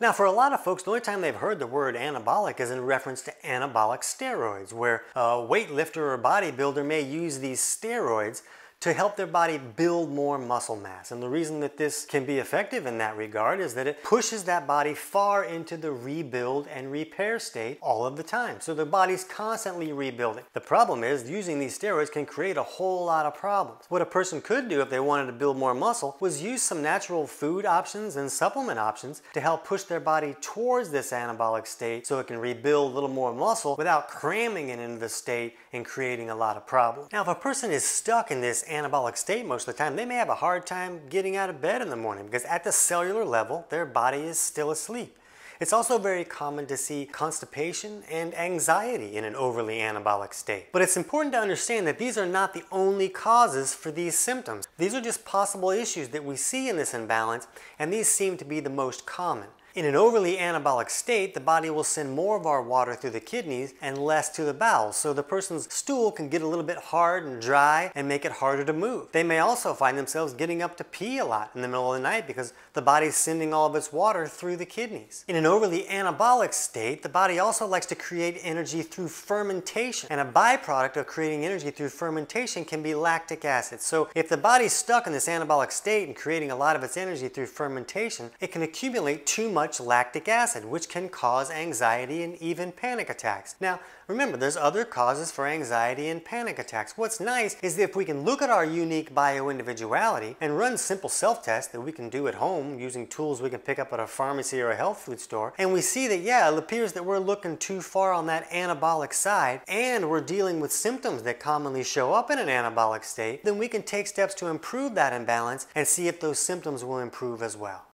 Now, for a lot of folks, the only time they've heard the word anabolic is in reference to anabolic steroids, where a weightlifter or bodybuilder may use these steroids to help their body build more muscle mass. And the reason that this can be effective in that regard is that it pushes that body far into the rebuild and repair state all of the time. So the body's constantly rebuilding. The problem is using these steroids can create a whole lot of problems. What a person could do if they wanted to build more muscle was use some natural food options and supplement options to help push their body towards this anabolic state so it can rebuild a little more muscle without cramming it into the state and creating a lot of problems. Now, if a person is stuck in this anabolic state most of the time, they may have a hard time getting out of bed in the morning because at the cellular level, their body is still asleep. It's also very common to see constipation and anxiety in an overly anabolic state. But it's important to understand that these are not the only causes for these symptoms. These are just possible issues that we see in this imbalance, and these seem to be the most common. In an overly anabolic state, the body will send more of our water through the kidneys and less to the bowels, so the person's stool can get a little bit hard and dry and make it harder to move. They may also find themselves getting up to pee a lot in the middle of the night because the body's sending all of its water through the kidneys. In an overly anabolic state, the body also likes to create energy through fermentation, and a byproduct of creating energy through fermentation can be lactic acid. So if the body's stuck in this anabolic state and creating a lot of its energy through fermentation, it can accumulate too much much lactic acid, which can cause anxiety and even panic attacks. Now, remember, there's other causes for anxiety and panic attacks. What's nice is that if we can look at our unique bio-individuality and run simple self-tests that we can do at home using tools we can pick up at a pharmacy or a health food store, and we see that, yeah, it appears that we're looking too far on that anabolic side, and we're dealing with symptoms that commonly show up in an anabolic state, then we can take steps to improve that imbalance and see if those symptoms will improve as well.